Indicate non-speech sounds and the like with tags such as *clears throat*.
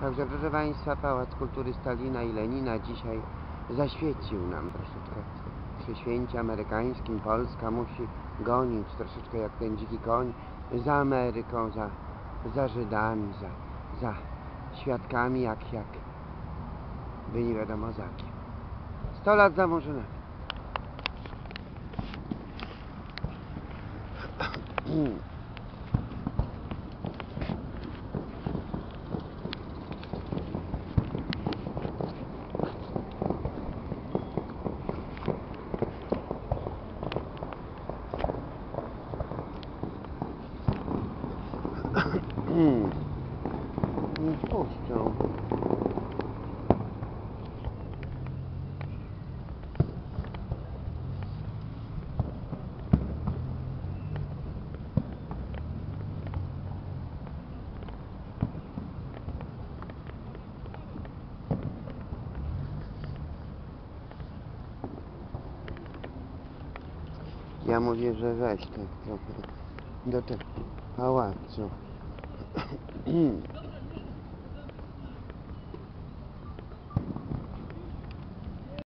Także proszę Państwa, Pałac Kultury Stalina i Lenina dzisiaj zaświecił nam troszeczkę przy święcie amerykańskim. Polska musi gonić troszeczkę jak ten dziki koń za Ameryką, za, za Żydami, za, za świadkami jak, jak by nie wiadomo za kim. 100 lat za Murzynami. *clears throat* Wpuszczą. Ja mówię, że weź to trochę do tego pałacu. mm.